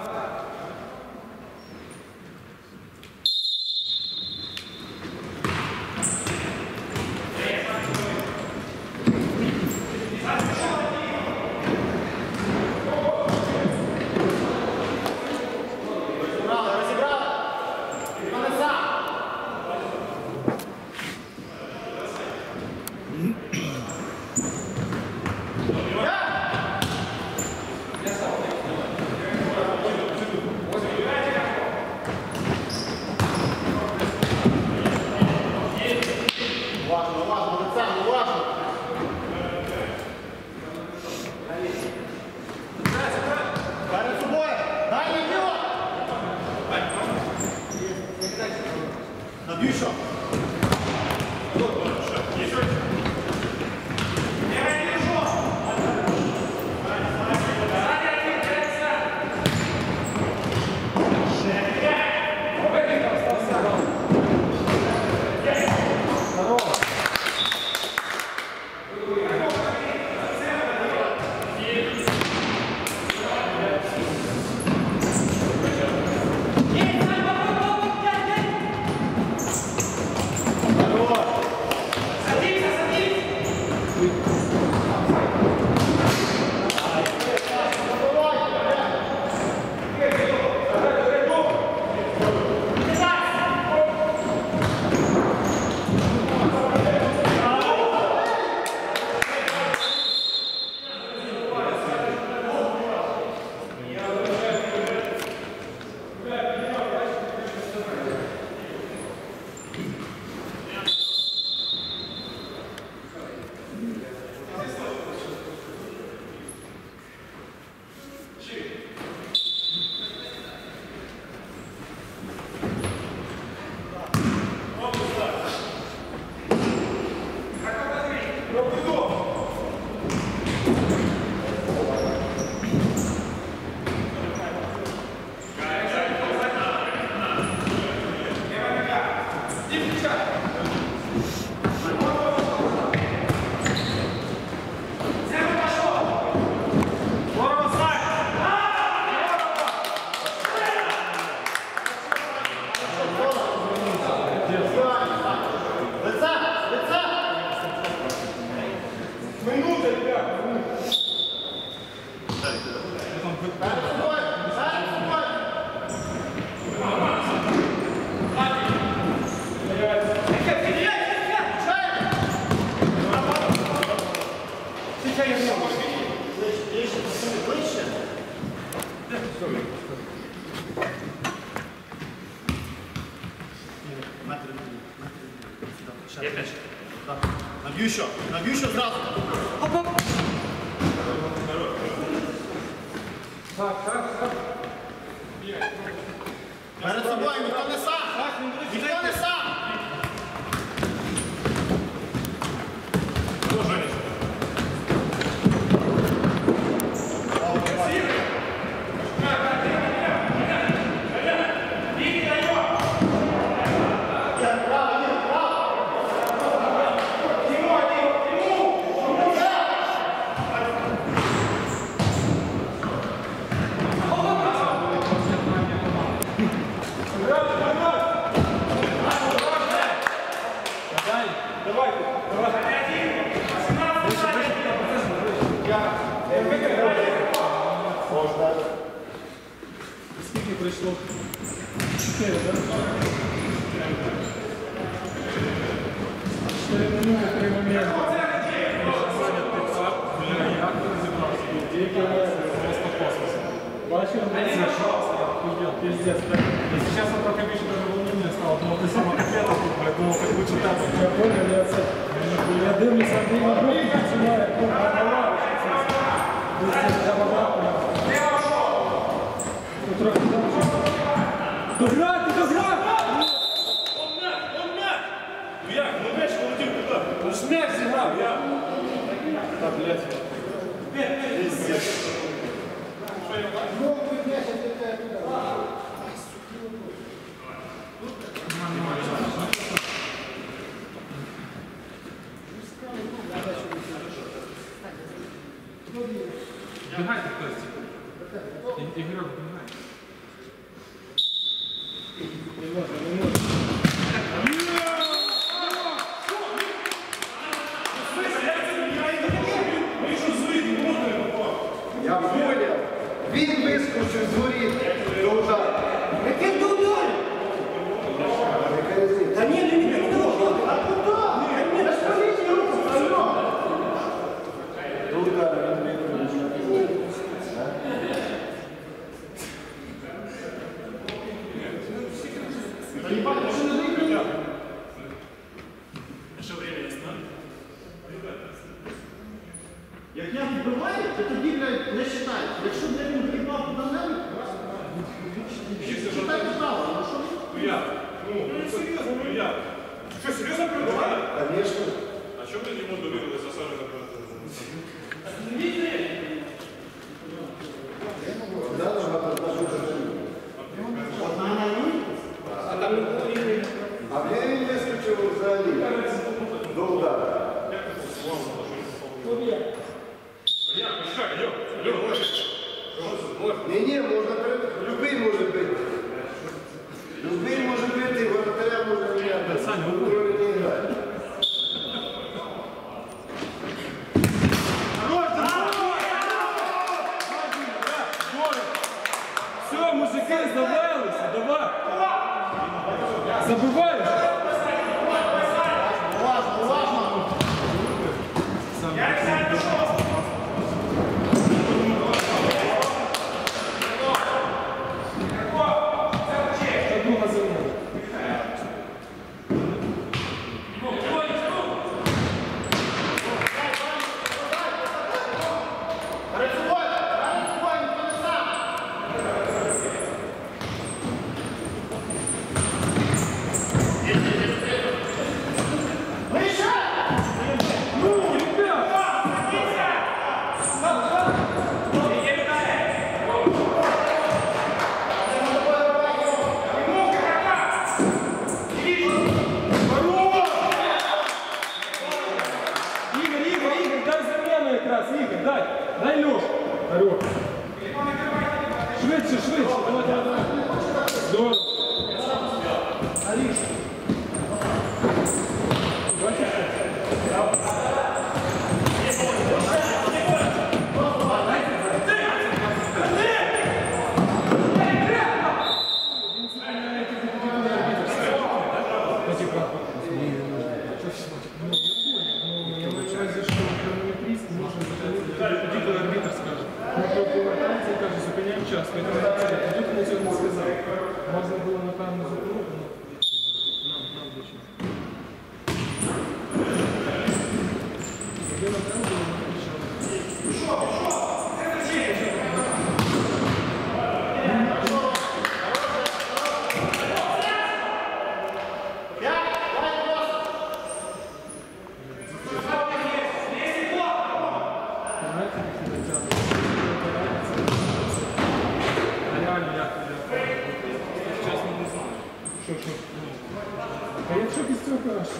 Amen. Бачив? Пиздец. Сейчас я трохи більше даже волнення стало, тому ти сама капета тут, я думав, так лучше так. Я понял, я це... Я дивлюся, Андрій на руки починає, ну, голова. Це забагато. Ну, Як я вбиваю, то тоді блядь, не считаю. Якщо блядь, він вбивав до мене, читай право, ну що? Ну я. Ну, ну серйозно, ну я. Що, серйозно перебуває? Конечно. А чому тоді йому довірили засадження? Вітрі!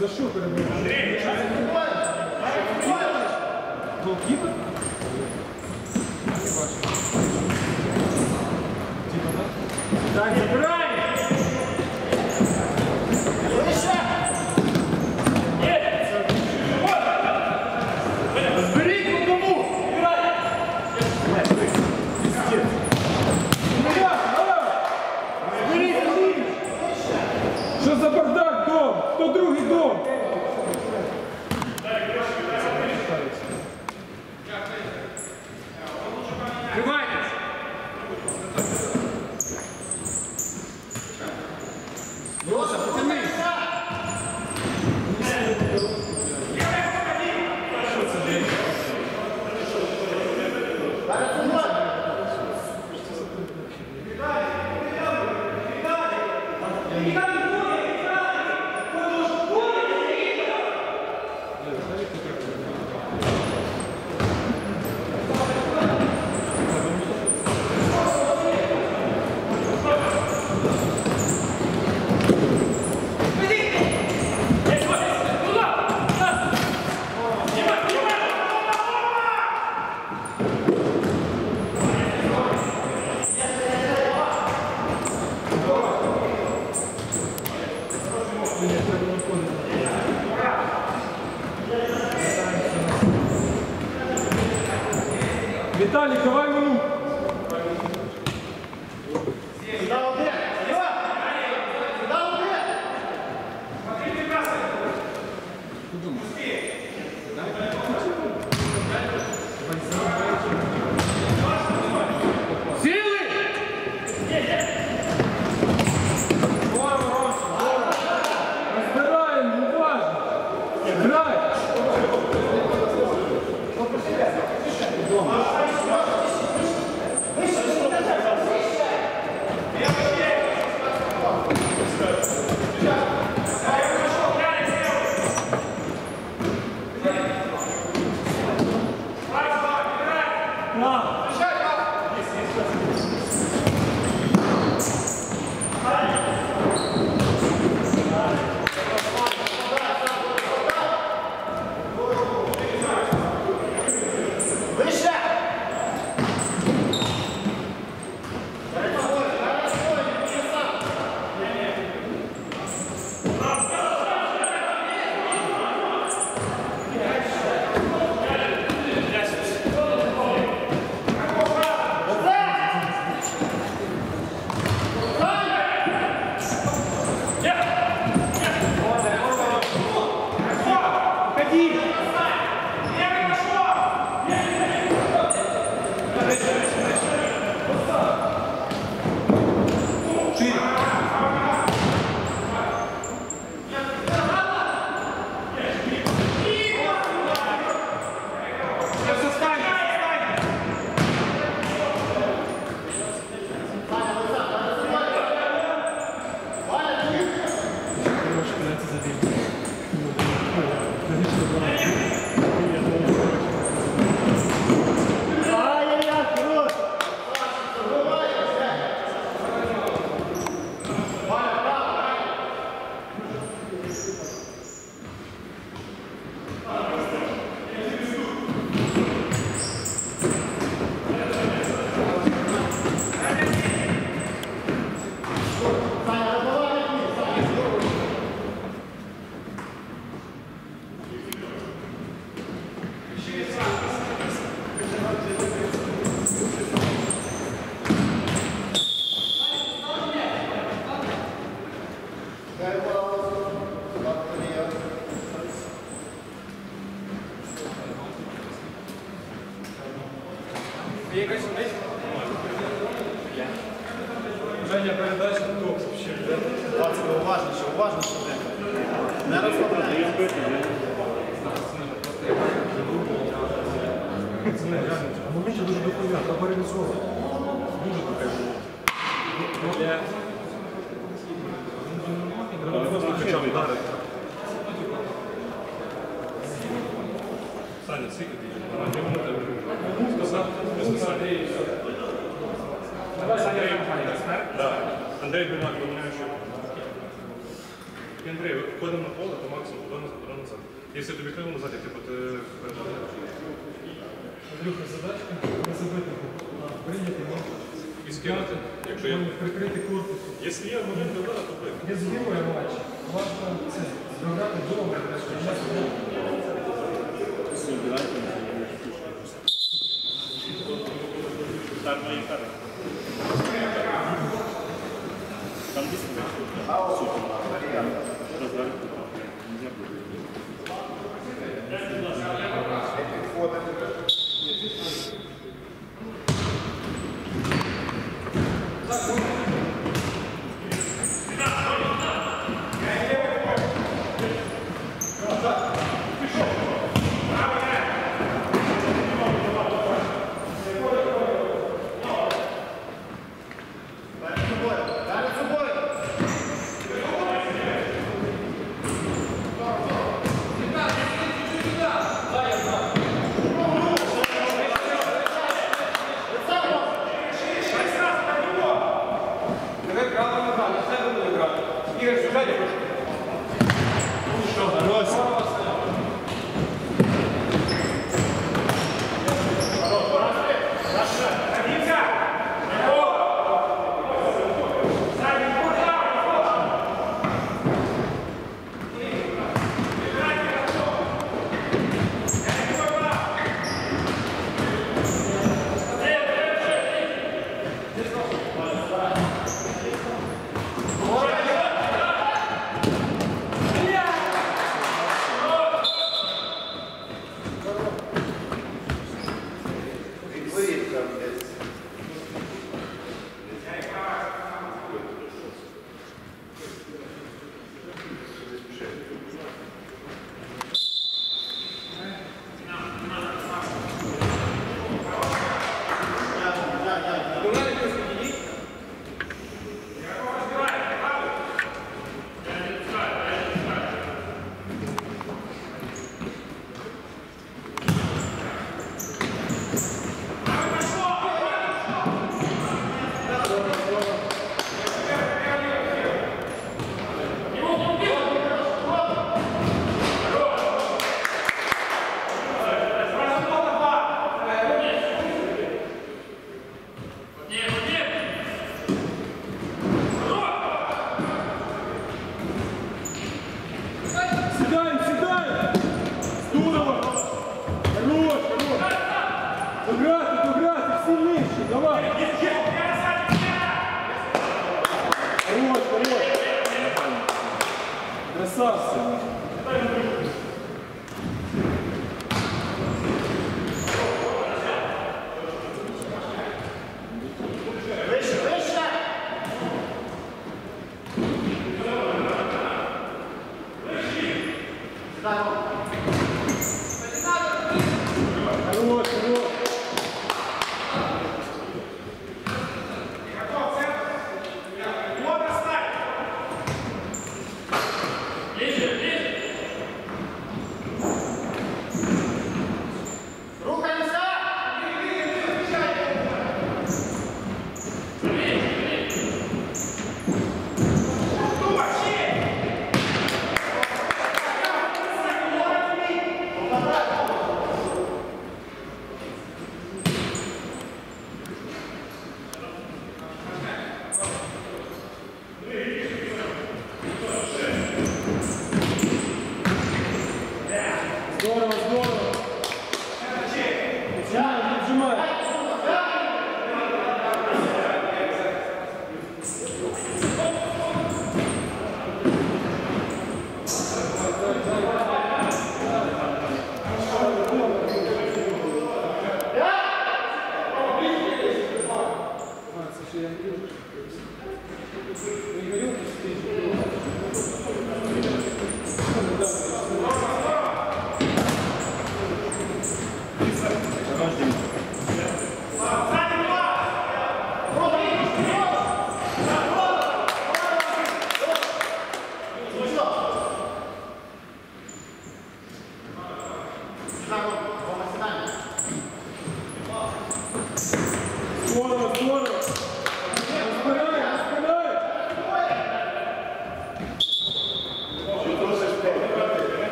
за шутер. Голкипер?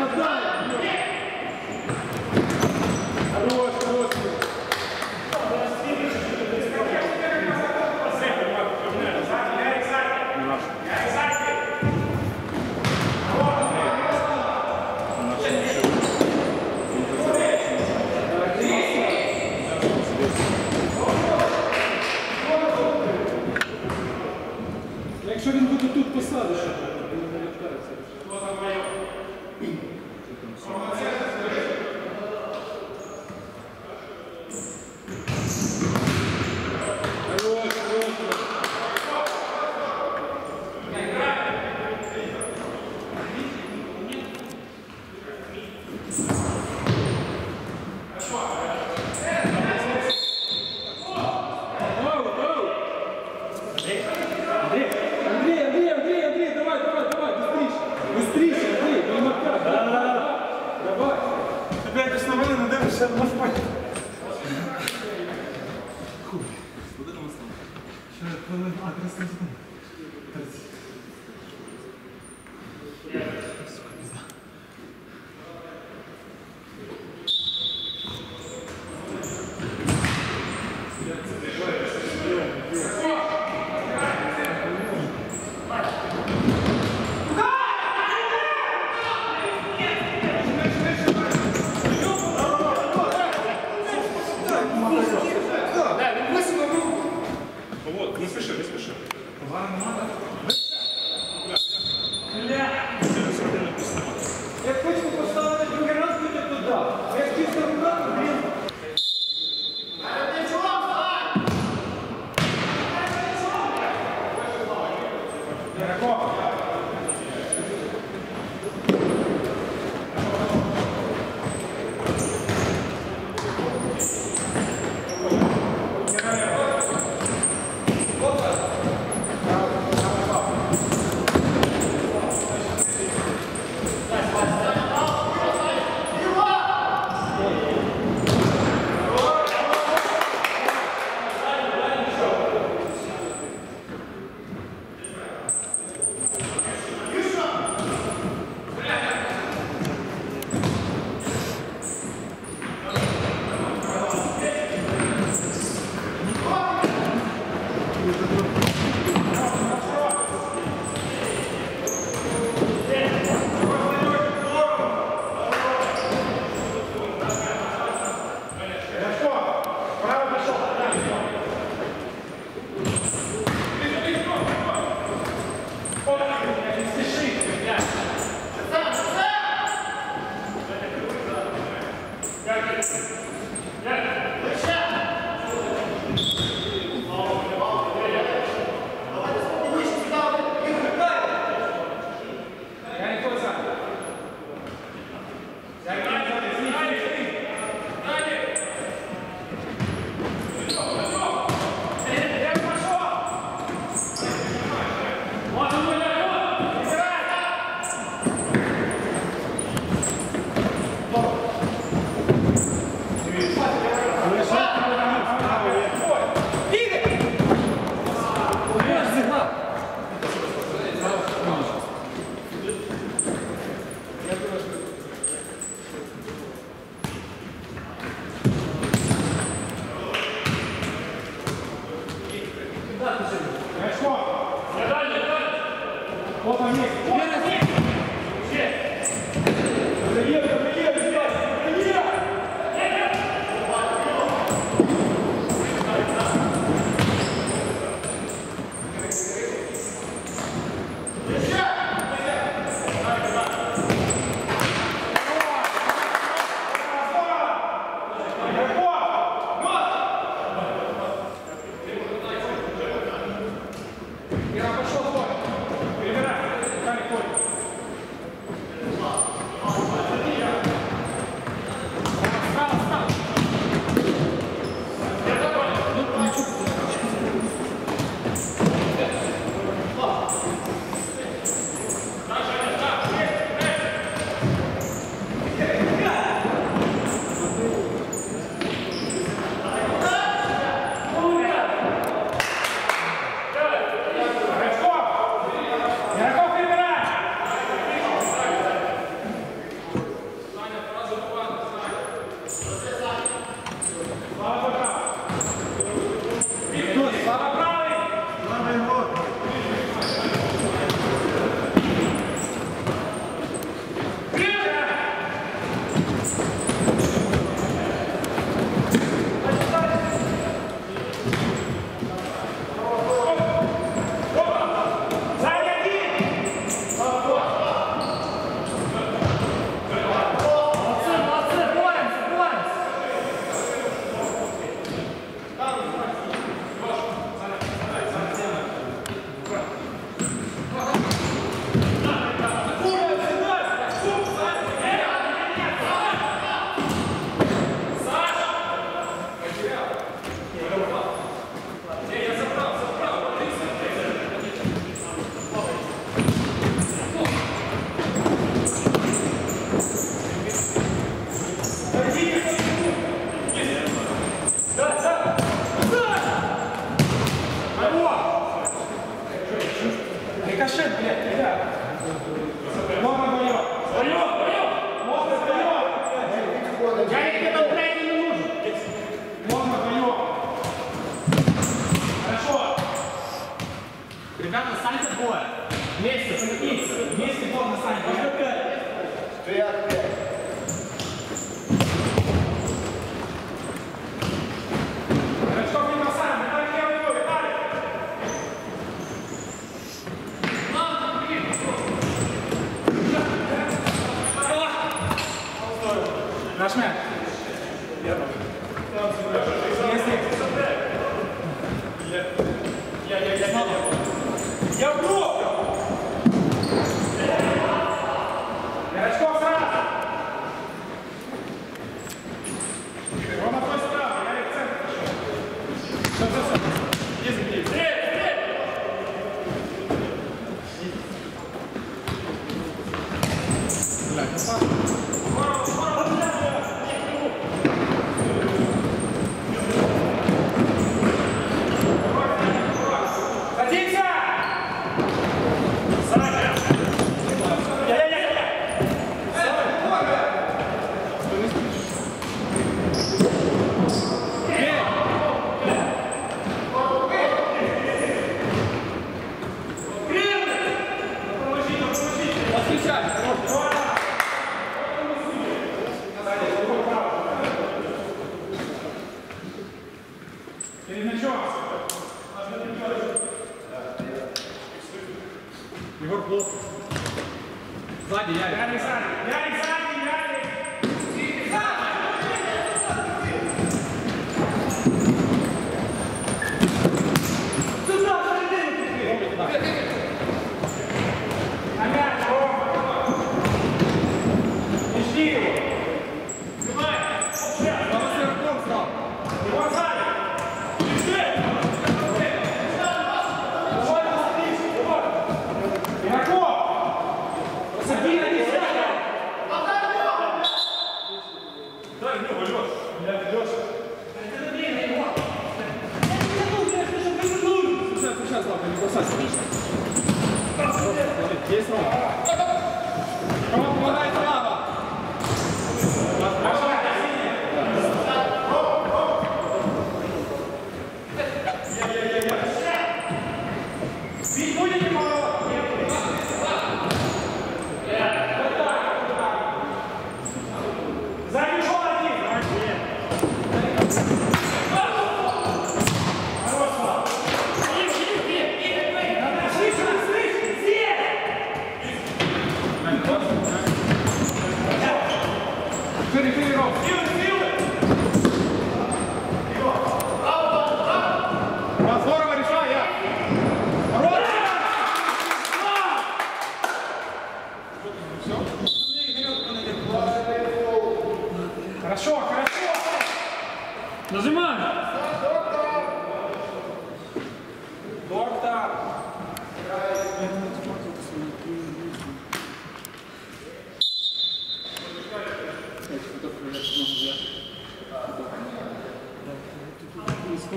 What's up?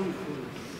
Beautiful.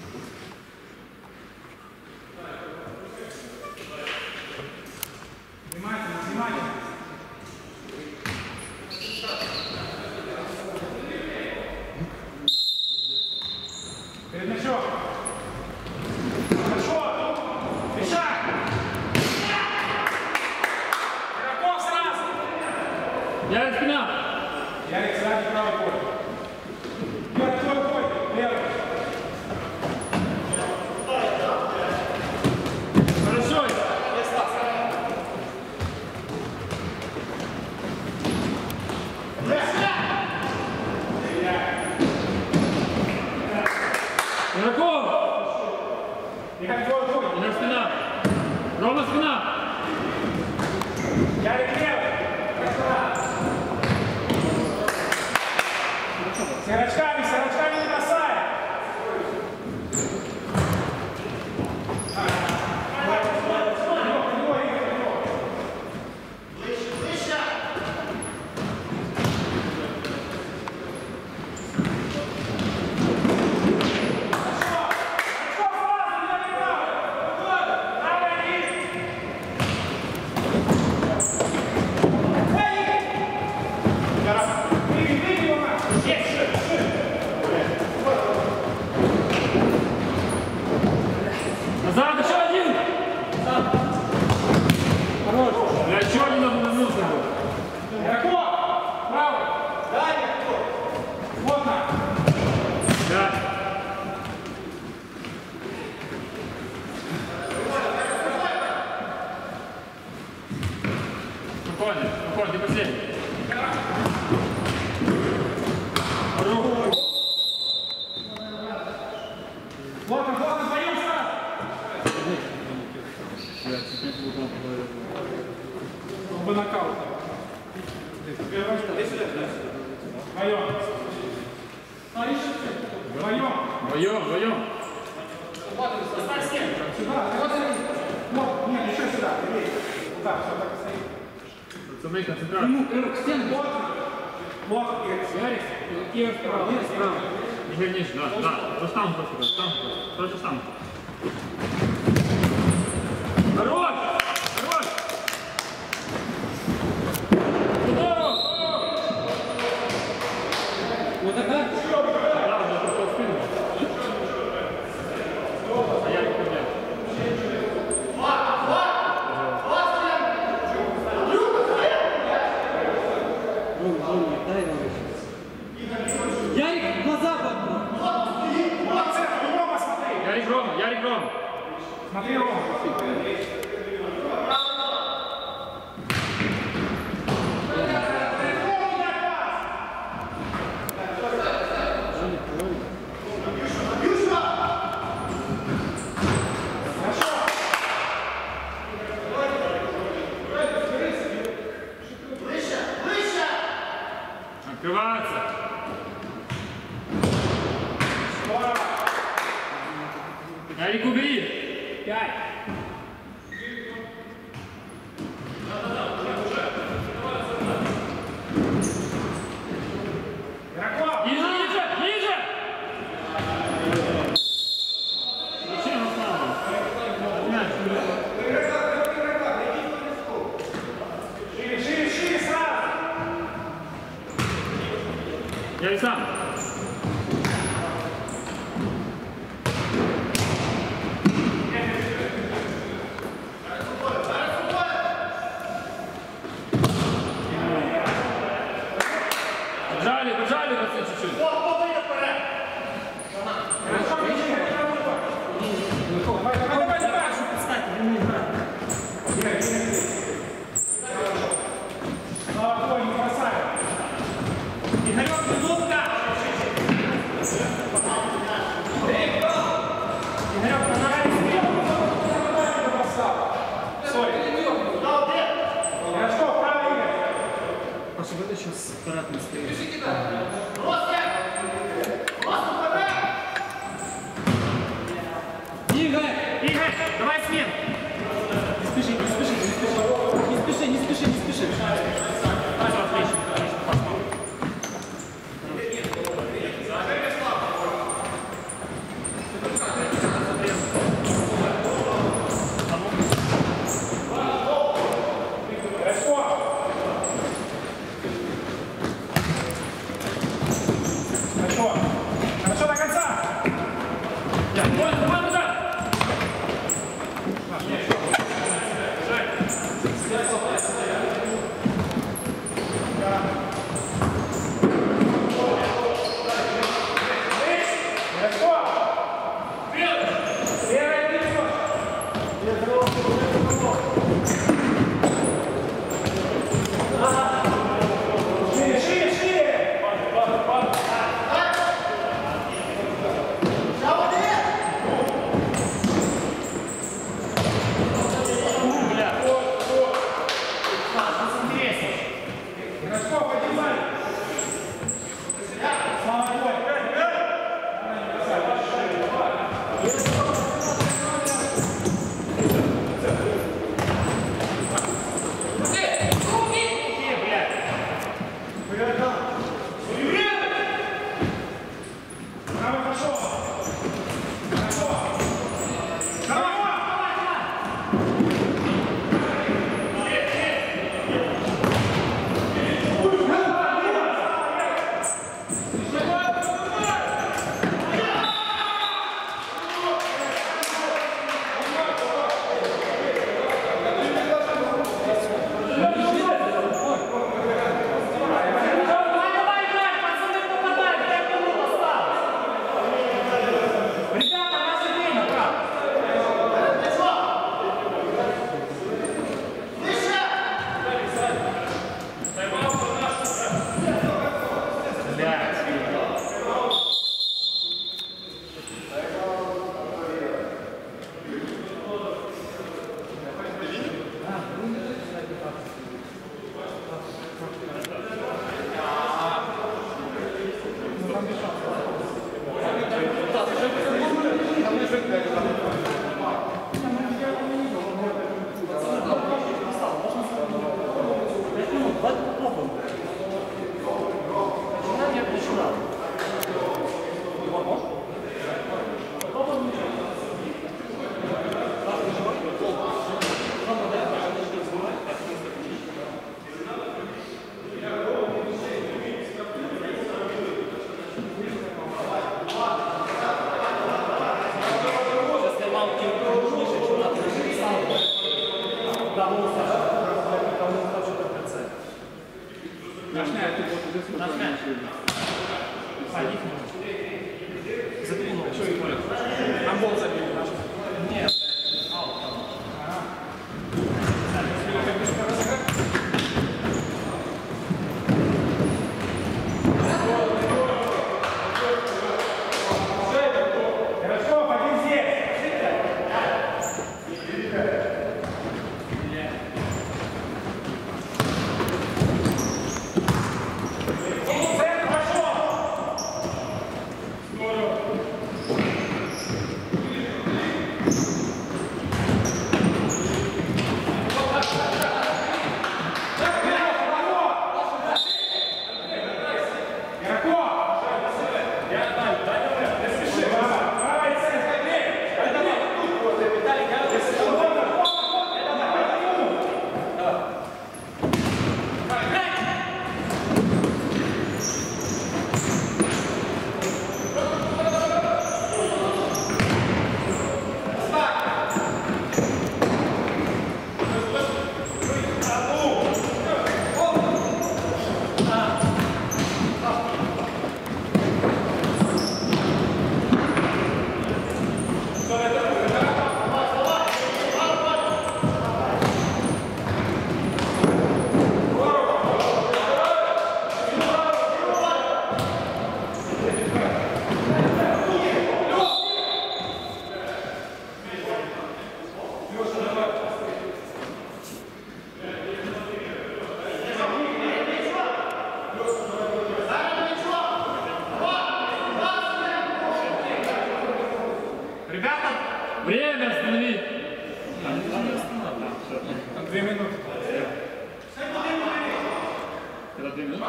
Za dwie minuty?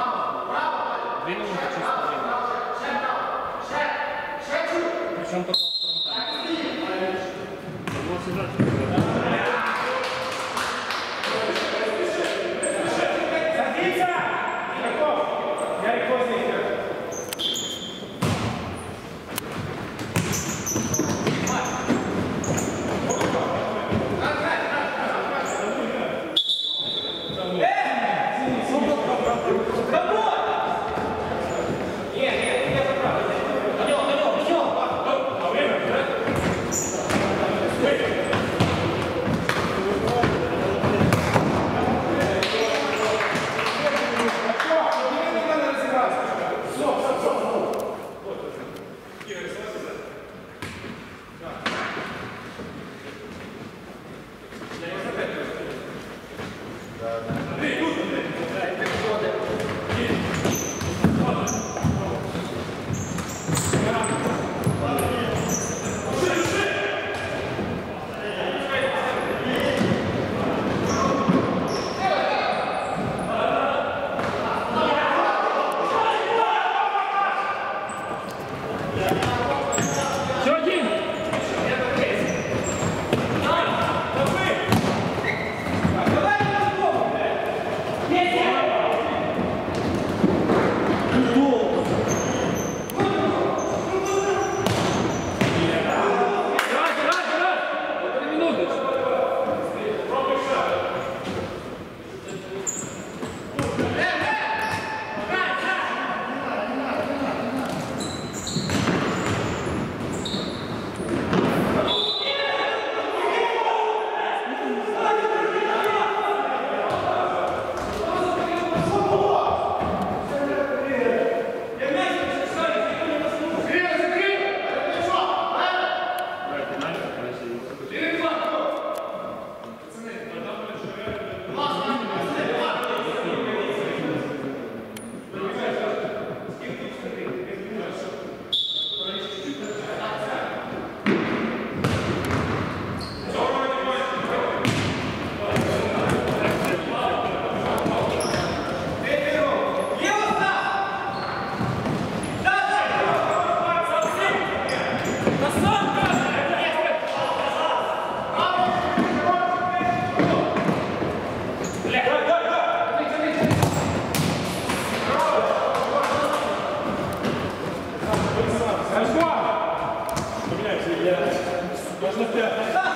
Dwie minuty czy spowinno? Proszę to po frontach. Głosy zacząć. Рожко! Поменяйся, я... Можно пятый.